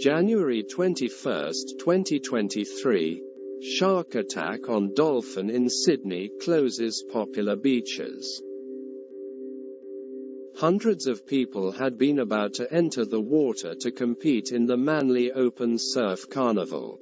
January 21, 2023. Shark attack on dolphin in Sydney closes popular beaches. Hundreds of people had been about to enter the water to compete in the Manly Open Surf Carnival.